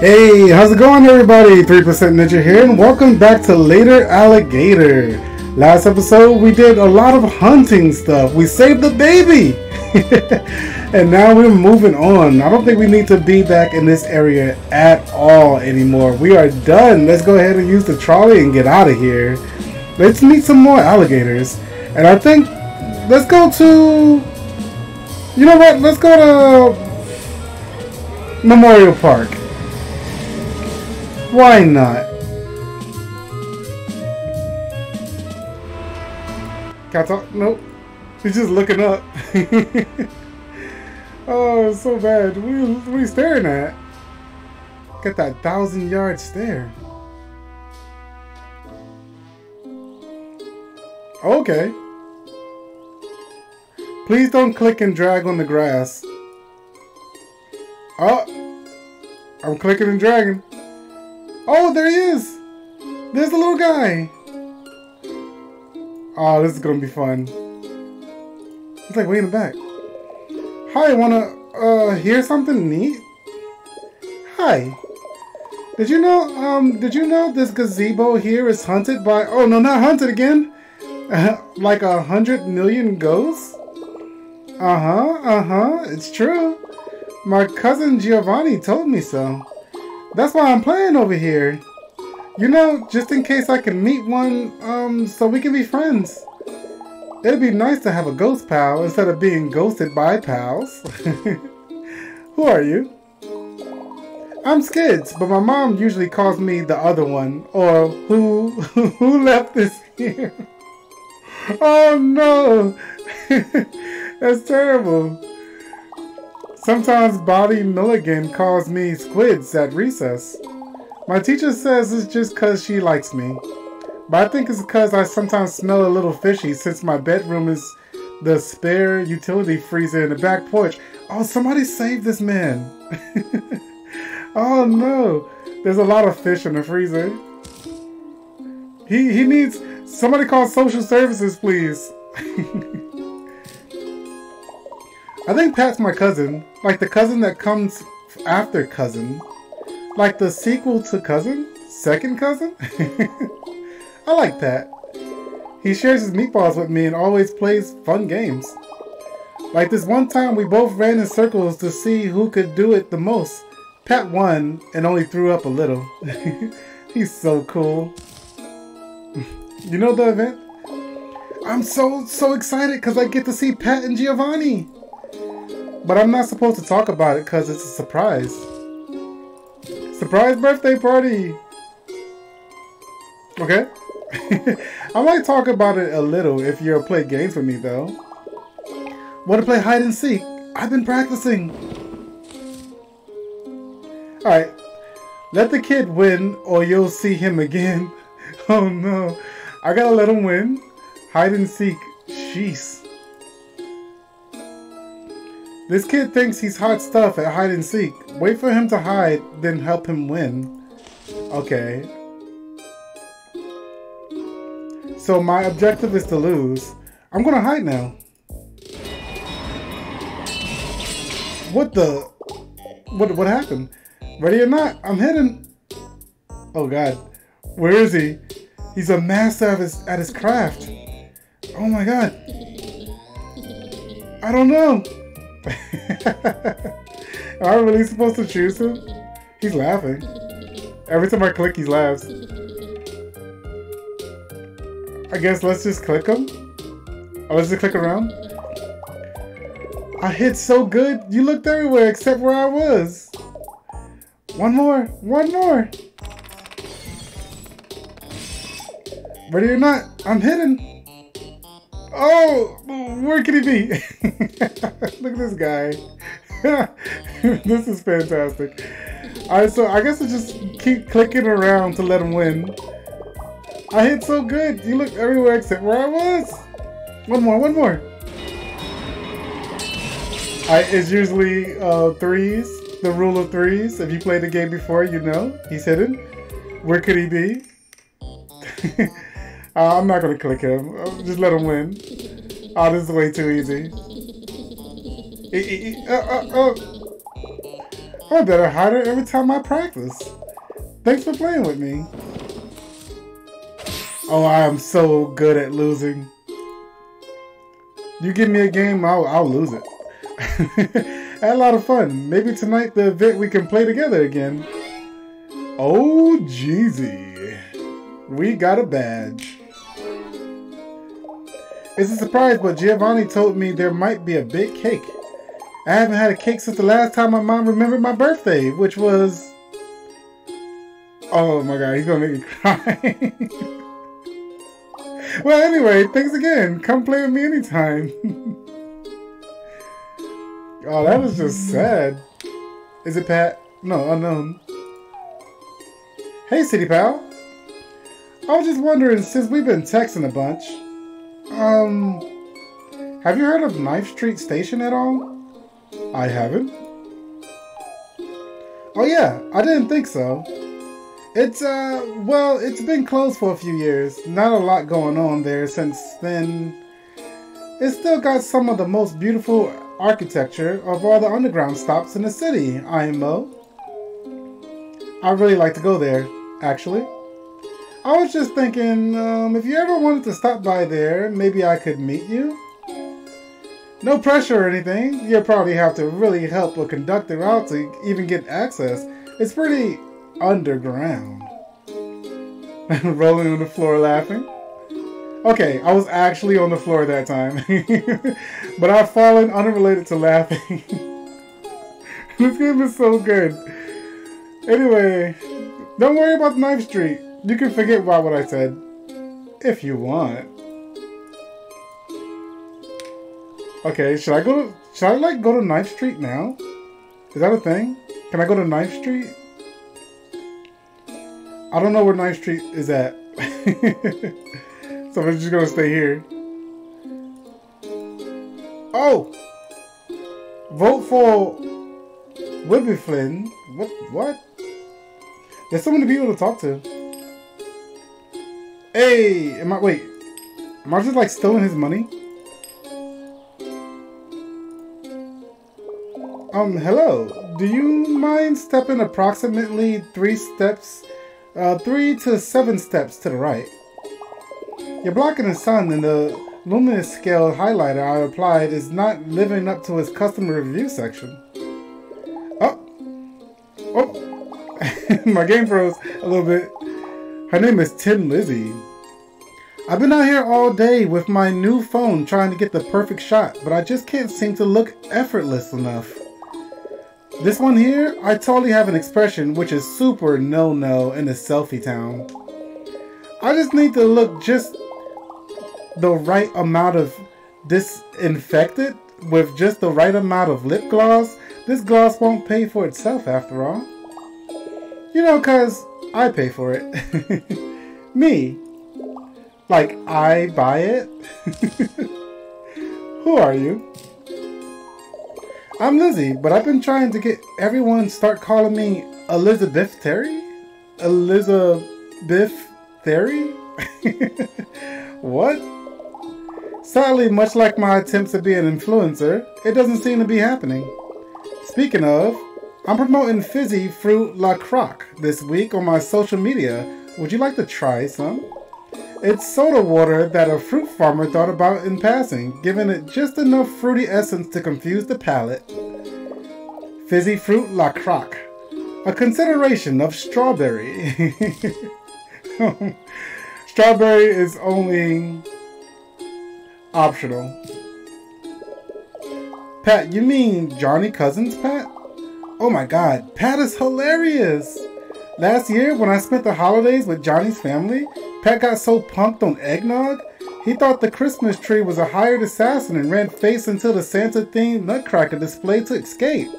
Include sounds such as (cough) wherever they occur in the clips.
Hey, how's it going, everybody? 3% Ninja here, and welcome back to Later Alligator. Last episode, we did a lot of hunting stuff. We saved the baby! (laughs) and now we're moving on. I don't think we need to be back in this area at all anymore. We are done. Let's go ahead and use the trolley and get out of here. Let's meet some more alligators. And I think, let's go to... You know what? Let's go to Memorial Park. Why not? Can I talk? Nope. He's just looking up. (laughs) oh, so bad. What are, you, staring at? Got that thousand yard stare. Okay. Please don't click and drag on the grass. Oh, I'm clicking and dragging. Oh, there he is! There's the little guy! Oh, this is gonna be fun. He's like way in the back. Hi, wanna uh hear something neat? Hi. Did you know um did you know this gazebo here is hunted by oh no not hunted again? (laughs) like a hundred million ghosts? Uh-huh, uh-huh, it's true. My cousin Giovanni told me so. That's why I'm playing over here. You know, just in case I can meet one, um, so we can be friends. It'd be nice to have a ghost pal instead of being ghosted by pals. (laughs) Who are you? I'm Skids, but my mom usually calls me the other one, or who (laughs) who left this here? (laughs) oh no! That's terrible. Sometimes Bobby Milligan calls me Squids at recess. My teacher says it's just cause she likes me. But I think it's because I sometimes smell a little fishy since my bedroom is the spare utility freezer in the back porch. Oh, somebody save this man. (laughs) oh no, there's a lot of fish in the freezer. He, he needs, somebody call social services please. (laughs) I think Pat's my cousin. Like the cousin that comes after cousin. Like the sequel to cousin? Second cousin? (laughs) I like Pat. He shares his meatballs with me and always plays fun games. Like this one time we both ran in circles to see who could do it the most. Pat won and only threw up a little. (laughs) He's so cool. you know the event? I'm so, so excited because I get to see Pat and Giovanni. But I'm not supposed to talk about it because it's a surprise. Surprise birthday party! Okay? (laughs) I might talk about it a little if you'll play games with me though. Want to play hide and seek? I've been practicing. Alright. Let the kid win or you'll see him again. (laughs) Oh no. I gotta let him win. Hide and seek. Jeez. This kid thinks he's hot stuff at hide and seek. Wait for him to hide, then help him win. Okay. So my objective is to lose. I'm gonna hide now. What the? What, what happened? Ready or not, I'm hidden. Oh god. Where is he? He's a master at his, at his craft. Oh my god. I don't know. (laughs) Am I really supposed to choose him? He's laughing. Every time I click, he laughs. I guess let's just click him. Oh, let's just click around. I hit so good. You looked everywhere except where I was. One more. One more. Ready or not, I'm hidden. Oh, where could he be? (laughs) Look at this guy. (laughs) this is fantastic. Alright, so I guess I just keep clicking around to let him win. I hit so good. You looked everywhere except where I was. One more, one more. I, it's usually uh, threes, the rule of threes. If you played the game before, you know. He's hidden. Where could he be? (laughs) Uh, I'm not gonna click him. Uh, just let him win. Oh, this is way too easy. Uh, uh, uh. I better harder every time I practice. Thanks for playing with me. Oh, I am so good at losing. You give me a game, I'll, I'll lose it. I (laughs) had a lot of fun. Maybe tonight the event we can play together again. Oh, Jeezy. We got a badge. It's a surprise, but Giovanni told me there might be a big cake. I haven't had a cake since the last time my mom remembered my birthday, which was... Oh my god, he's gonna make me cry. (laughs) well, anyway, thanks again. Come play with me anytime. (laughs) oh, that was just sad. Is it Pat? No, unknown. Hey, City Pal. I was just wondering, since we've been texting a bunch, um, have you heard of Knife Street Station at all? I haven't. Oh yeah, I didn't think so. It's, uh, well, it's been closed for a few years. Not a lot going on there since then. It's still got some of the most beautiful architecture of all the underground stops in the city, IMO. I really like to go there, actually. I was just thinking, um, if you ever wanted to stop by there, maybe I could meet you? No pressure or anything. You'll probably have to really help a conductor out to even get access. It's pretty underground. (laughs) Rolling on the floor laughing. Okay, I was actually on the floor that time. (laughs) but I've fallen unrelated to laughing. (laughs) this game is so good. Anyway, don't worry about Knife Street. You can forget about what I said. If you want. Okay, should I go to... Should I, like, go to Knife Street now? Is that a thing? Can I go to Knife Street? I don't know where Knife Street is at. (laughs) so I'm just gonna stay here. Oh! Vote for Whippy Flynn. What? What? There's so many people to talk to. Hey! Am I... Wait. Am I just, like, stealing his money? Um, hello. Do you mind stepping approximately three steps, uh, three to seven steps to the right? You're blocking the sun and the luminous scale highlighter I applied is not living up to its customer review section. Oh! Oh! (laughs) My game froze a little bit. Her name is Tin Lizzie. I've been out here all day with my new phone trying to get the perfect shot, but I just can't seem to look effortless enough. This one here, I totally have an expression which is super no-no in a selfie town. I just need to look just the right amount of disinfected with just the right amount of lip gloss. This gloss won't pay for itself after all. You know, cause I pay for it. (laughs) Me. Like, I buy it? (laughs) Who are you? I'm Lizzie, but I've been trying to get everyone start calling me Elizabeth Terry? Elizabeth Terry? (laughs) what? Sadly, much like my attempts to be an influencer, it doesn't seem to be happening. Speaking of, I'm promoting Fizzy Fruit La Croque this week on my social media. Would you like to try some? It's soda water that a fruit farmer thought about in passing, giving it just enough fruity essence to confuse the palate. Fizzy Fruit La Croque. A consideration of strawberry. (laughs) strawberry is only optional. Pat, you mean Johnny Cousins, Pat? Oh my god, Pat is hilarious! Last year, when I spent the holidays with Johnny's family, Pat got so pumped on eggnog, he thought the Christmas tree was a hired assassin and ran face into the Santa-themed nutcracker display to escape.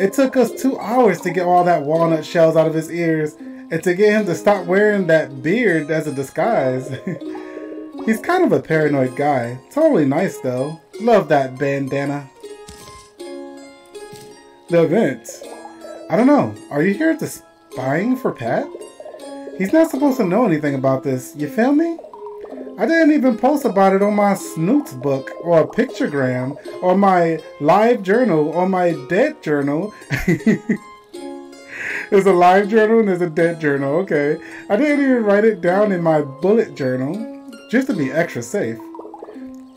It took us two hours to get all that walnut shells out of his ears and to get him to stop wearing that beard as a disguise. (laughs) He's kind of a paranoid guy. Totally nice though. Love that bandana. The event. I don't know. Are you here to spying for Pat? He's not supposed to know anything about this, you feel me? I didn't even post about it on my Snoots book or a pictogram or my live journal or my dead journal. (laughs) there's a live journal and there's a dead journal. Okay. I didn't even write it down in my bullet journal just to be extra safe.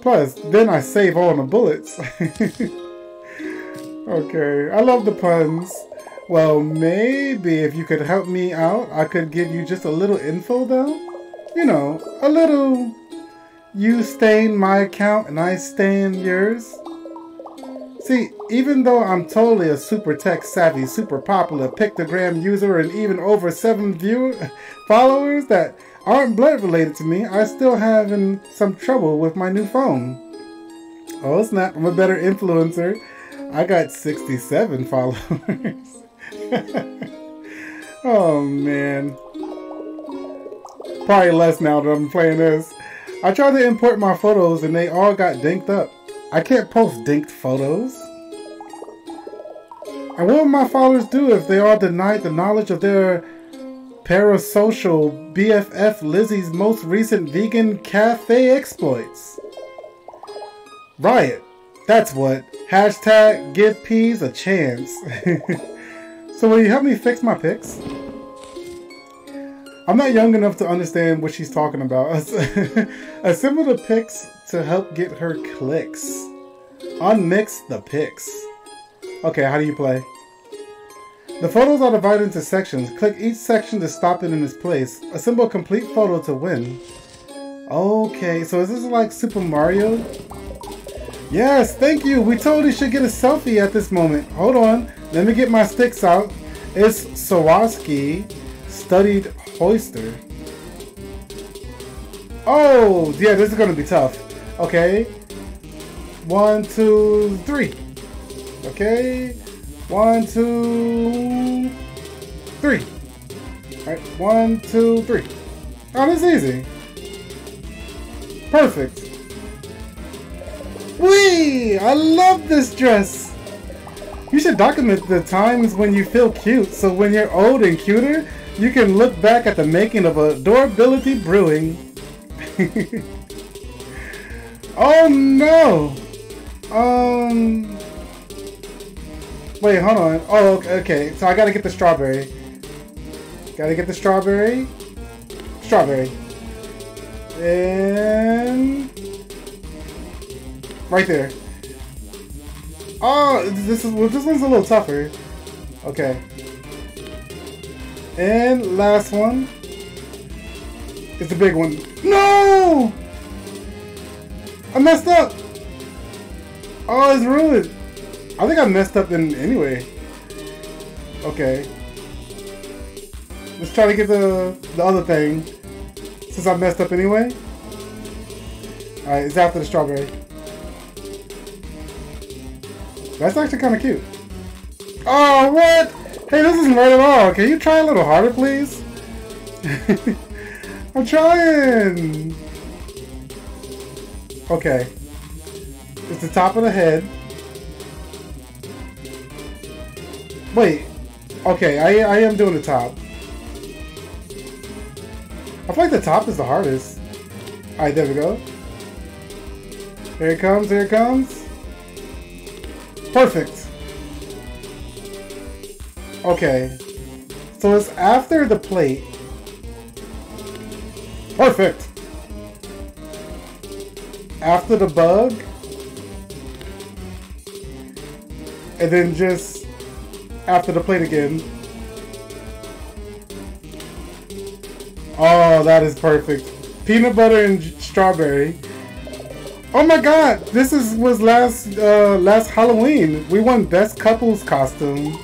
Plus, then I save all the bullets. (laughs) okay. I love the puns. Well, maybe if you could help me out, I could give you just a little info though you know, a little you stain my account and I stain yours. See, even though I'm totally a super tech savvy, super popular pictogram user and even over 7 viewer (laughs) followers that aren't blood related to me, I still having some trouble with my new phone. Oh snap, I'm a better influencer. I got 67 followers. (laughs) oh man. Probably less now that I'm playing this. I tried to import my photos and they all got dinked up. I can't post dinked photos. And what would my followers do if they all denied the knowledge of their parasocial BFF Lizzie's most recent vegan cafe exploits? Riot. That's what. Hashtag give peas a chance. (laughs) so will you help me fix my pics? I'm not young enough to understand what she's talking about. (laughs) Assemble the pics to help get her clicks. Unmix the pics. Okay, how do you play? The photos are divided into sections. Click each section to stop it in its place. Assemble a complete photo to win. Okay, so is this like Super Mario? Yes, thank you. We totally should get a selfie at this moment. Hold on. Let me get my sticks out. It's Swarovski studied hoister. Oh, yeah, this is going to be tough. Okay. One, two, three. Okay. One, two, three. All right. One, two, three. Oh, this is easy. Perfect. Wee! I love this dress. You should document the times when you feel cute, so when you're old and cuter, you can look back at the making of Adorability Brewing. (laughs) oh no! Um. Wait, hold on. Oh, okay. So I gotta get the strawberry. Gotta get the strawberry. Strawberry. And right there. Oh, this is well, this one's a little tougher. Okay. And last one. It's the big one. No! I messed up! Oh, it's ruined. I think I messed up in anyway. Okay. Let's try to get the, the other thing. Since I messed up anyway. Alright, it's after the strawberry. That's actually kind of cute. Oh, what? Hey, this isn't right at all. Can you try a little harder, please? (laughs) I'm trying. Okay. It's the top of the head. Wait. Okay, I, I am doing the top. I feel like the top is the hardest. Alright, there we go. Here it comes, here it comes. Perfect. Okay. So it's after the plate. Perfect! After the bug. And then just after the plate again. Oh, that is perfect. Peanut butter and strawberry. Oh my god, this is was last uh, last Halloween. We won best couples costume.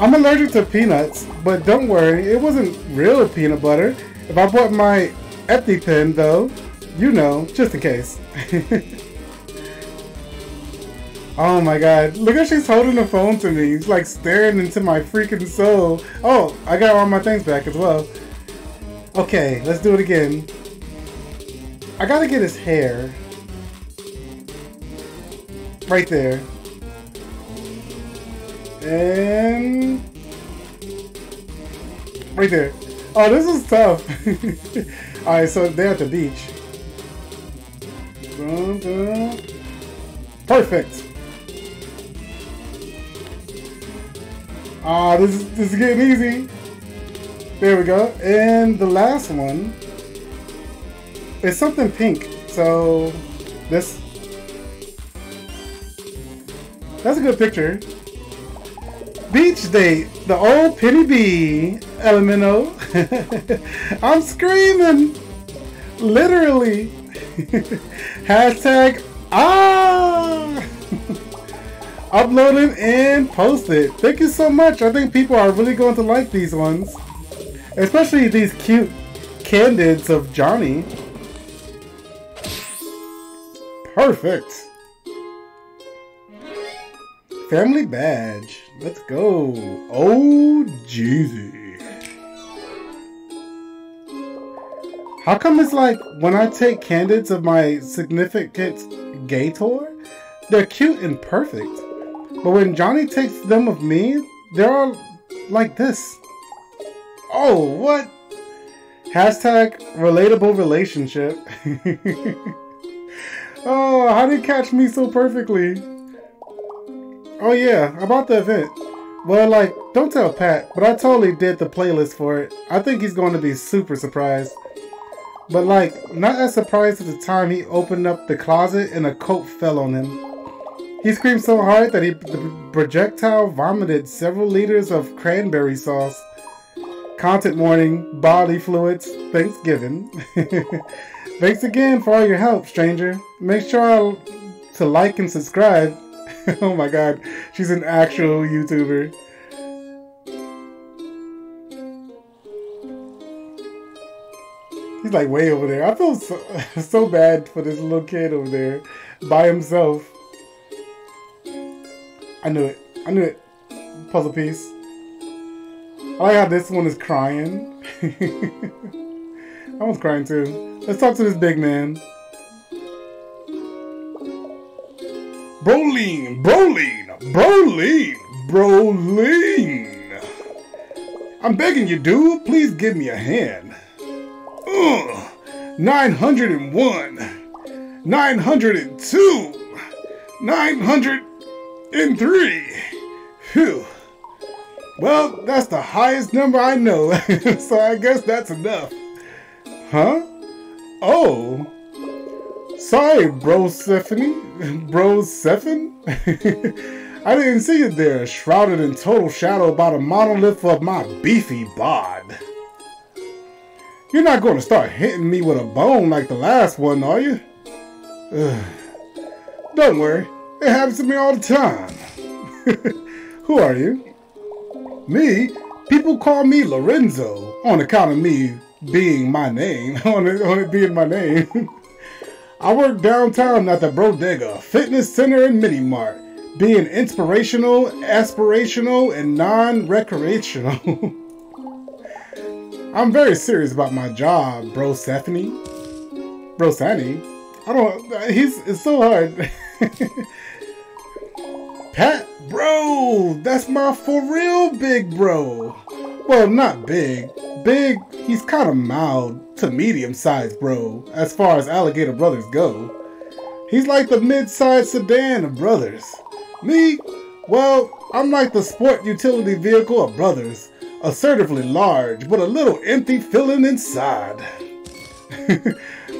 I'm allergic to peanuts, but don't worry, it wasn't real peanut butter. If I bought my EpiPen, though, you know, just in case. (laughs) oh my god, look how she's holding the phone to me. She's like staring into my freaking soul. Oh, I got all my things back as well. Okay, let's do it again. I gotta get his hair. Right there. And right there. Oh, this is tough. (laughs) All right, so they're at the beach. Perfect. Ah, this is, this is getting easy. There we go. And the last one is something pink. So this that's a good picture. Beach date, the old Penny B, Elemento. (laughs) I'm screaming, literally. (laughs) Hashtag ah. (laughs) Uploaded and posted. Thank you so much. I think people are really going to like these ones, especially these cute candids of Johnny. Perfect. Family badge. Let's go. Oh, Jeezy. How come it's like when I take candidates of my significant gay tour, they're cute and perfect. But when Johnny takes them of me, they're all like this. Oh, what? Hashtag relatable relationship. (laughs) oh, how did you catch me so perfectly? Oh yeah, about the event. Well, like, don't tell Pat, but I totally did the playlist for it. I think he's going to be super surprised. But like, not as surprised at the time he opened up the closet and a coat fell on him. He screamed so hard that he the projectile vomited several liters of cranberry sauce. Content warning, bodily fluids, Thanksgiving. (laughs) Thanks again for all your help, stranger. Make sure to like and subscribe (laughs) oh my god, she's an actual YouTuber. He's like way over there. I feel so, (laughs) so bad for this little kid over there by himself. I knew it. I knew it. Puzzle piece. I like how this one is crying. (laughs) I was crying too. Let's talk to this big man. Broline, Broline, Broline, Broline. I'm begging you, dude, please give me a hand. Ugh, 901, 902, 903. Phew. Well, that's the highest number I know, (laughs) so I guess that's enough. Huh? Oh. Sorry, bro Stephanie. Bro Stephan? (laughs) I didn't see you there, shrouded in total shadow by the monolith of my beefy bod. You're not going to start hitting me with a bone like the last one, are you? Ugh. (sighs) Don't worry, it happens to me all the time. (laughs) Who are you? Me? People call me Lorenzo on account of me being my name, (laughs) on it, on it being my name. I work downtown at the Bodega Fitness Center and Mini Mart, being inspirational, aspirational, and non-recreational. (laughs) I'm very serious about my job, bro Stephanie. Bro Sani. I don't he's it's so hard. (laughs) Pat, bro, that's my for real big bro. Well, not big. Big, he's kind of mild to medium sized, bro, as far as Alligator Brothers go. He's like the mid sized sedan of Brothers. Me, well, I'm like the sport utility vehicle of Brothers. Assertively large, but a little empty feeling inside. (laughs)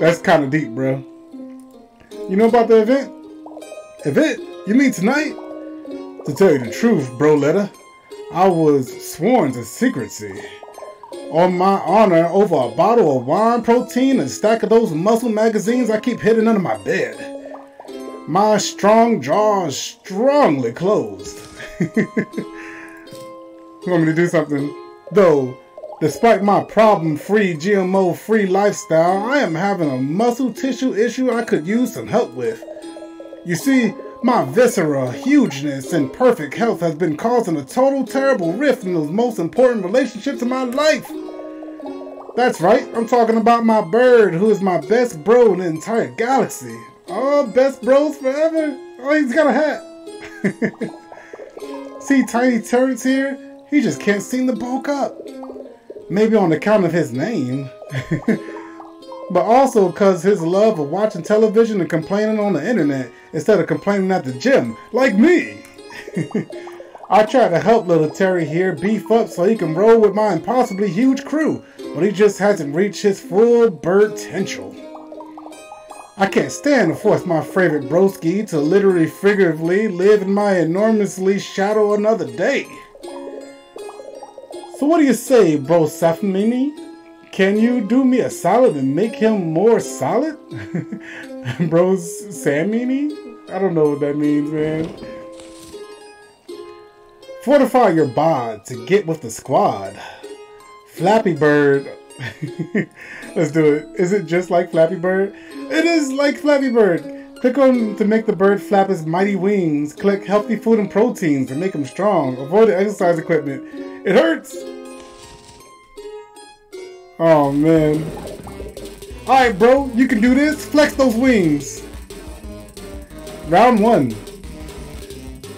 That's kind of deep, bro. You know about the event? Event? You mean tonight? To tell you the truth, bro, letter. I was sworn to secrecy. On my honor, over a bottle of wine protein and stack of those muscle magazines I keep hidden under my bed. My strong jaw strongly closed. (laughs) you want me to do something? Though, despite my problem-free, GMO-free lifestyle, I am having a muscle tissue issue I could use some help with. You see, my viscera, hugeness, and perfect health has been causing a total terrible rift in those most important relationships in my life. That's right, I'm talking about my bird, who is my best bro in the entire galaxy. Oh, best bros forever. Oh, he's got a hat. (laughs) See Tiny Terrence here? He just can't seem to bulk up. Maybe on account of his name. (laughs) but also because his love of watching television and complaining on the internet instead of complaining at the gym, like me. (laughs) I try to help little Terry here beef up so he can roll with my impossibly huge crew, but he just hasn't reached his full potential. I can't stand to force my favorite broski to literally figuratively live in my enormously shadow another day. So what do you say, bro Safmini? Can you do me a solid and make him more solid? (laughs) bro Samini? I don't know what that means, man. Fortify your bod to get with the squad. Flappy Bird. (laughs) Let's do it. Is it just like Flappy Bird? It is like Flappy Bird. Click on to make the bird flap his mighty wings. Click healthy food and proteins to make him strong. Avoid the exercise equipment. It hurts. Oh man. Alright bro, you can do this. Flex those wings. Round one.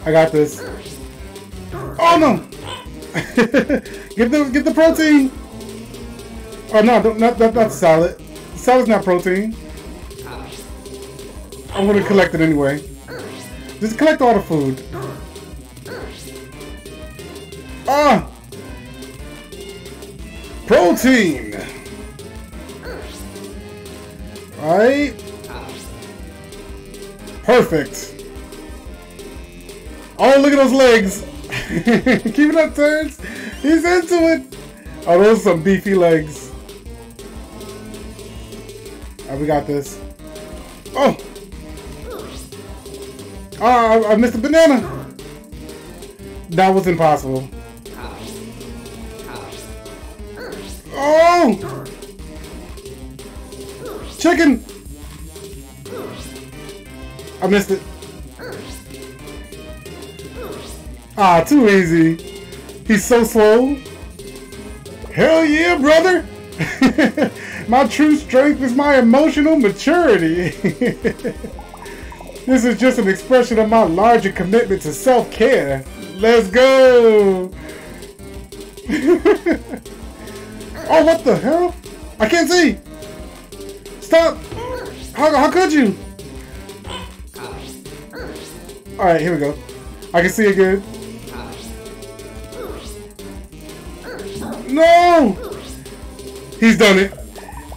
I got this. Oh no! get the get the protein. Oh no, don't, not that that's salad. Salad's not protein. I'm gonna collect it anyway. Just collect all the food. Ah! Protein! Alright. Perfect. Oh, look at those legs! (laughs) Keep it up, turns! He's into it! Oh, those are some beefy legs. Oh, we got this. Oh! Oh, I, I missed a banana! That was impossible. Chicken! I missed it. Ah, too easy. He's so slow. Hell yeah, brother! (laughs) my true strength is my emotional maturity. (laughs) this is just an expression of my larger commitment to self-care. Let's go! (laughs) oh, what the hell? I can't see! How, how could you? Alright, here we go. I can see it good. No! He's done it.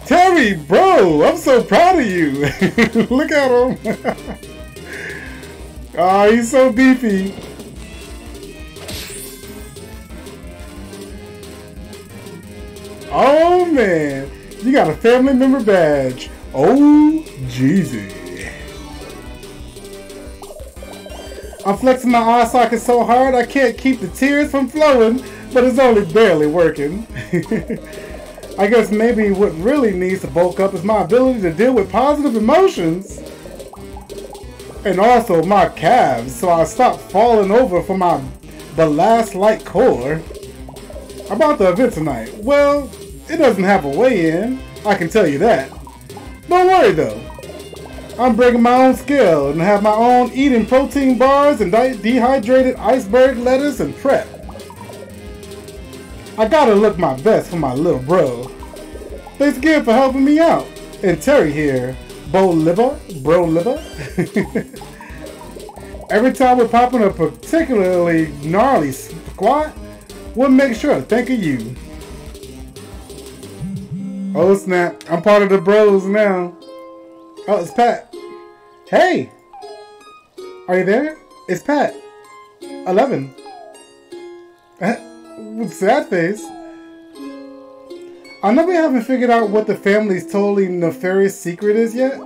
Terry, bro, I'm so proud of you. (laughs) Look at him. oh, (laughs) he's so beefy. Oh, man. You got a family member badge. Oh, Jeezy. I'm flexing my eye socket so hard I can't keep the tears from flowing but it's only barely working. (laughs) I guess maybe what really needs to bulk up is my ability to deal with positive emotions. And also my calves, so I stop falling over for my the last light core. About the event tonight, well, it doesn't have a weigh-in, I can tell you that. Don't worry though. I'm breaking my own scale and have my own eating protein bars and dehydrated iceberg lettuce and prep. I gotta look my best for my little bro. Thanks again for helping me out. And Terry here, Bo Liver, Bro Liver. (laughs) Every time we're popping a particularly gnarly squat, we'll make sure to think of you. Oh snap, I'm part of the bros now. Oh, it's Pat. Hey! Are you there? It's Pat. 11 eh, with sad face. I know we haven't figured out what the family's totally nefarious secret is yet.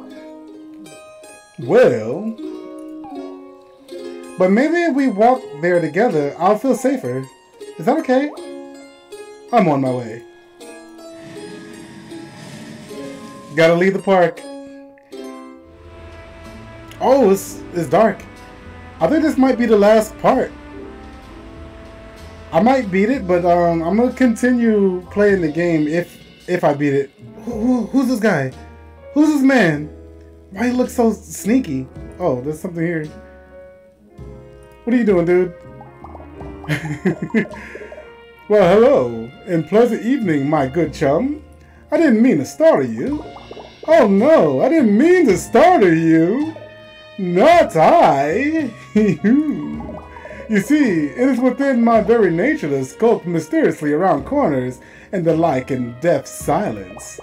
Well, but maybe if we walk there together, I'll feel safer. Is that okay? I'm on my way. Gotta leave the park. Oh, it's, it's dark. I think this might be the last part. I might beat it, but um, I'm gonna continue playing the game if if I beat it. Who, who, who's this guy? Who's this man? Why he looks so sneaky? Oh, there's something here. What are you doing, dude? (laughs) well, hello, and pleasant evening, my good chum. I didn't mean to startle you. Oh no, I didn't mean to startle you. Not I. (laughs) you see, it is within my very nature to skulk mysteriously around corners and the like in deaf silence.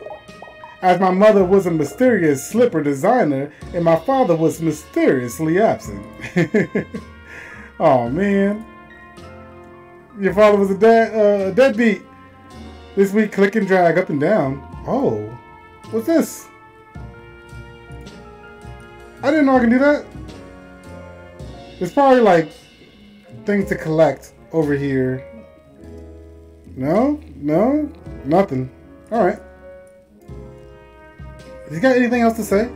As my mother was a mysterious slipper designer and my father was mysteriously absent. (laughs) oh man. Your father was a dad, uh, deadbeat. This week, click and drag up and down. Oh, what's this? I didn't know I can do that. There's probably like things to collect over here. No, no, nothing. All right. You got anything else to say?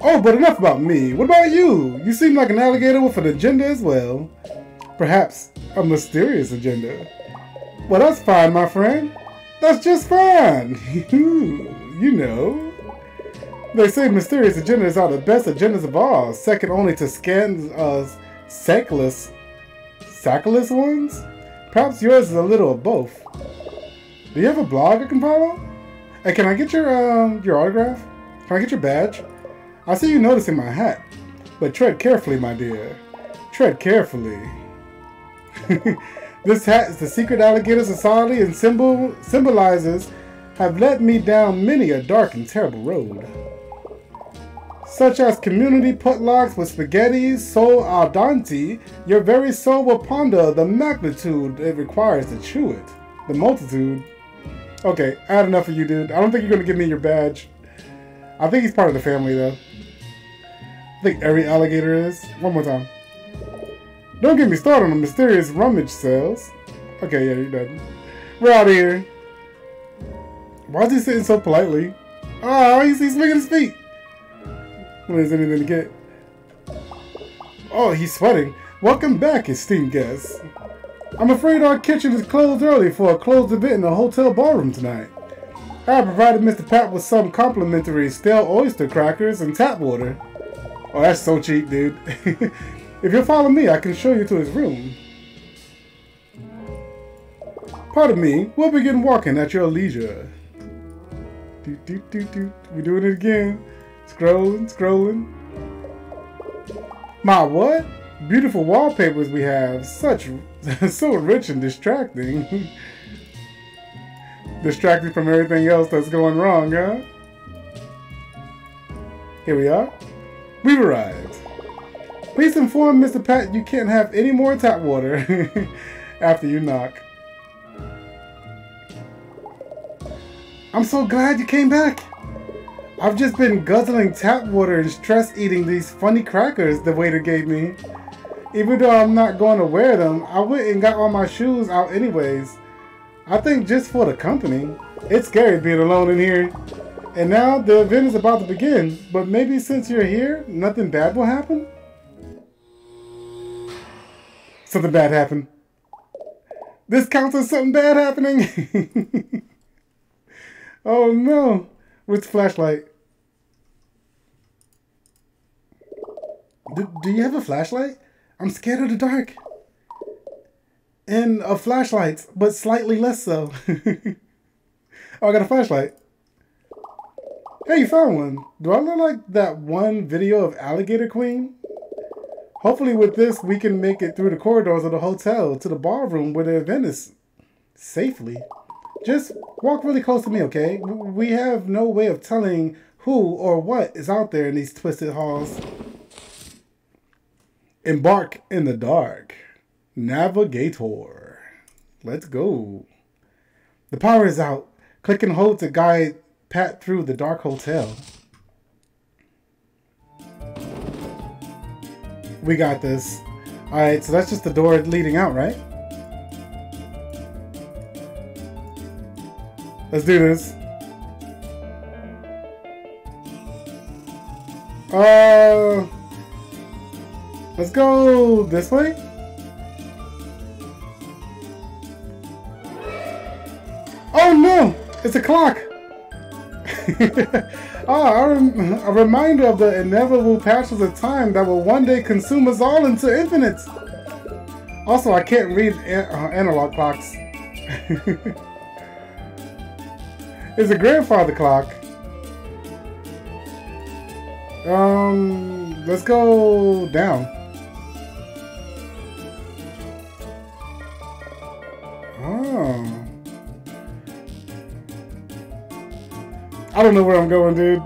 Oh, but enough about me. What about you? You seem like an alligator with an agenda as well. Perhaps a mysterious agenda. Well, that's fine, my friend. That's just fine. (laughs) you know. They say mysterious agendas are the best agendas of all, second only to scan uh, sackless, sackless ones? Perhaps yours is a little of both. Do you have a blog I can follow? Hey, can I get your uh, your autograph? Can I get your badge? I see you noticing my hat, but tread carefully, my dear. Tread carefully. (laughs) this hat is the secret alligator society and symbol symbolizes have led me down many a dark and terrible road such as community putlocks with spaghetti so al dente, your very soul will ponder the magnitude it requires to chew it. The multitude. Okay, I had enough of you, dude. I don't think you're gonna give me your badge. I think he's part of the family, though. I think every alligator is. One more time. Don't get me started on the mysterious rummage sales. Okay, yeah, you're done. We're out of here. Why is he sitting so politely? Oh, he's, he's his feet there's anything to get. Oh, he's sweating. Welcome back, esteemed guests. I'm afraid our kitchen is closed early for a closed event in the hotel ballroom tonight. I provided Mr. Pat with some complimentary stale oyster crackers and tap water. Oh, that's so cheap, dude. (laughs) if you'll follow me, I can show you to his room. Pardon me, we'll begin walking at your leisure. Do, do, do, do. We're doing it again. Scrolling, scrolling. My what? Beautiful wallpapers we have. Such, (laughs) so rich and distracting. (laughs) distracting from everything else that's going wrong, huh? Here we are. We've arrived. Please inform Mr. Pat you can't have any more tap water (laughs) after you knock. I'm so glad you came back. I've just been guzzling tap water and stress eating these funny crackers the waiter gave me. Even though I'm not going to wear them, I went and got all my shoes out anyways. I think just for the company. It's scary being alone in here. And now the event is about to begin, but maybe since you're here, nothing bad will happen? Something bad happened. This counts as something bad happening? (laughs) oh no. With flashlight? Do, do you have a flashlight? I'm scared of the dark. And of flashlights, but slightly less so. (laughs) oh, I got a flashlight. Hey, you found one. Do I look like that one video of Alligator Queen? Hopefully with this, we can make it through the corridors of the hotel to the ballroom where the event is safely. Just walk really close to me, okay? We have no way of telling who or what is out there in these twisted halls. Embark in the dark. Navigator. Let's go. The power is out. Click and hold to guide Pat through the dark hotel. We got this. Alright, so that's just the door leading out, right? Let's do this. Uh, let's go this way. Oh no! It's a clock! (laughs) ah, a reminder of the inevitable passes of time that will one day consume us all into infinite. Also, I can't read an uh, analog clocks. (laughs) It's a grandfather clock. Um, let's go down. I don't know where I'm going, dude.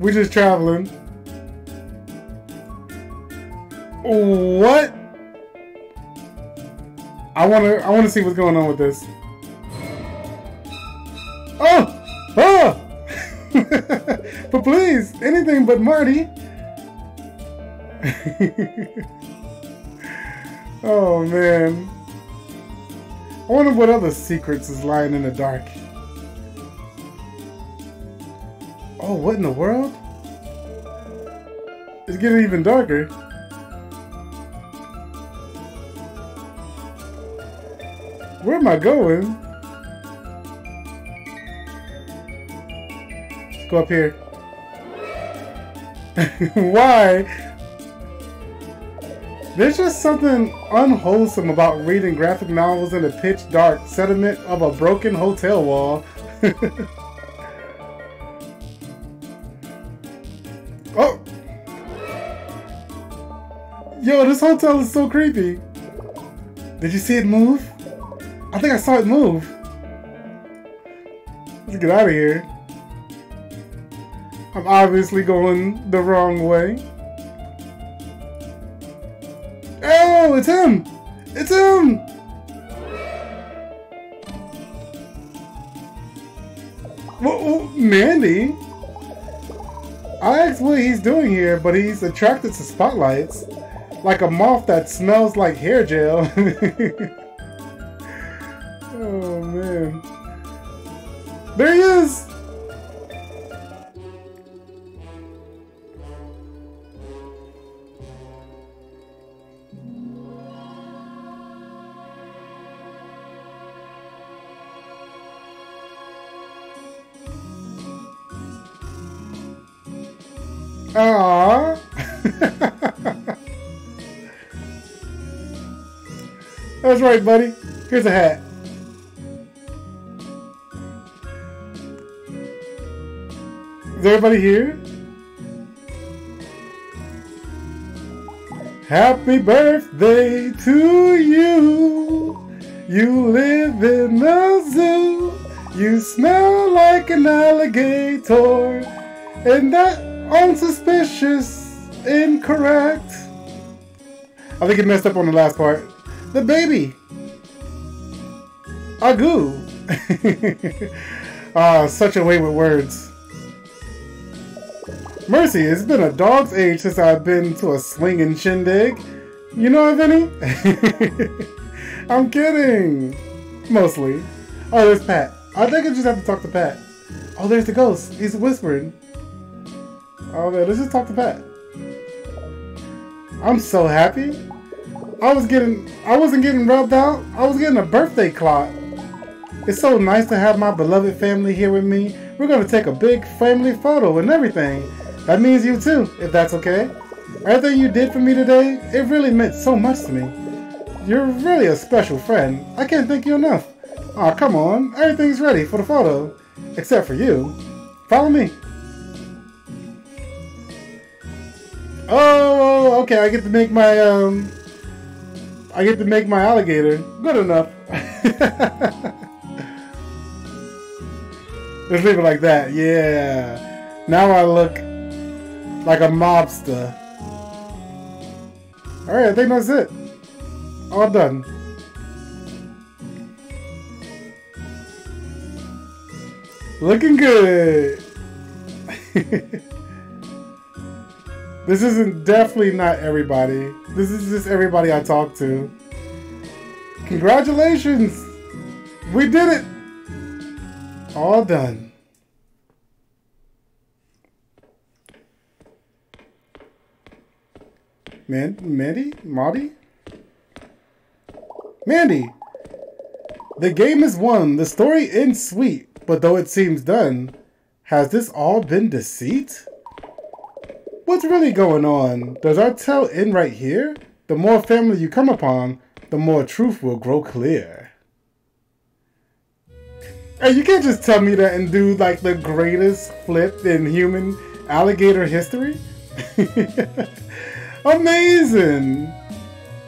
We're just traveling. What? I wanna I wanna see what's going on with this. Oh! Oh! (laughs) but please, anything but Marty. (laughs) oh man. I wonder what other secrets is lying in the dark. Oh, what in the world? It's getting even darker. Where am I going? Let's go up here. (laughs) Why? There's just something unwholesome about reading graphic novels in the pitch dark sediment of a broken hotel wall. (laughs) Yo, this hotel is so creepy. Did you see it move? I think I saw it move. Let's get out of here. I'm obviously going the wrong way. Oh, it's him! It's him! Well, Mandy? I asked what he's doing here, but he's attracted to spotlights. Like a moth that smells like hair gel. (laughs) right, buddy. Here's a hat. Is everybody here? Happy birthday to you. You live in a zoo. You smell like an alligator. And that unsuspicious, incorrect. I think it messed up on the last part. The baby. Agoo. (laughs) ah, such a way with words. Mercy, it's been a dog's age since I've been to a swinging shindig. You know of any? (laughs) I'm kidding. Mostly. Oh, there's Pat. I think I just have to talk to Pat. Oh, there's the ghost. He's whispering. Oh man, let's just talk to Pat. I'm so happy. I was getting, I wasn't getting rubbed out. I was getting a birthday clock. It's so nice to have my beloved family here with me. We're gonna take a big family photo and everything. That means you too, if that's okay. Everything you did for me today, it really meant so much to me. You're really a special friend. I can't thank you enough. Aw, oh, come on. Everything's ready for the photo. Except for you. Follow me. Oh, okay. I get to make my, um... I get to make my alligator. Good enough. Let's leave it like that. Yeah. Now I look like a mobster. Alright, I think that's it. All done. Looking good. (laughs) this isn't definitely not everybody. This is just everybody I talk to. Congratulations! We did it! All done. Man, Mandy? Marty? Mandy! The game is won. The story ends sweet, but though it seems done, has this all been deceit? What's really going on? Does our tale end right here? The more family you come upon, the more truth will grow clear. Hey, you can't just tell me that and do like the greatest flip in human alligator history. (laughs) Amazing!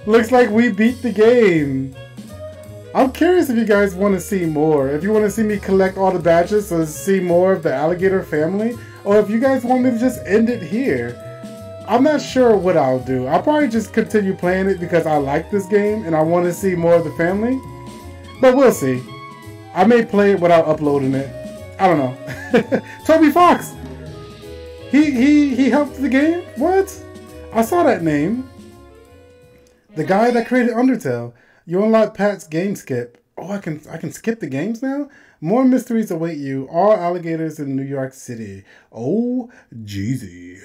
Looks like we beat the game. I'm curious if you guys want to see more. If you want to see me collect all the badges to see more of the alligator family, or if you guys want me to just end it here. I'm not sure what I'll do. I'll probably just continue playing it because I like this game and I want to see more of the family. But we'll see. I may play it without uploading it. I don't know. (laughs) Toby Fox! He, he, he helped the game? What? I saw that name. The guy that created Undertale. You unlock Pat's game skip. Oh, I can I can skip the games now? More mysteries await you. All alligators in New York City. Oh, Jeezy.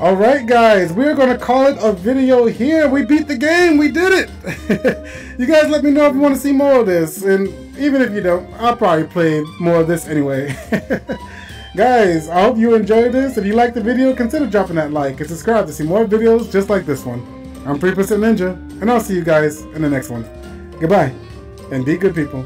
All right, guys, we're going to call it a video here. We beat the game. We did it. (laughs) you guys let me know if you want to see more of this. And even if you don't, I'll probably play more of this anyway. (laughs) guys, I hope you enjoyed this. If you liked the video, consider dropping that like and subscribe to see more videos just like this one. I'm 3% Ninja, and I'll see you guys in the next one. Goodbye, and be good people.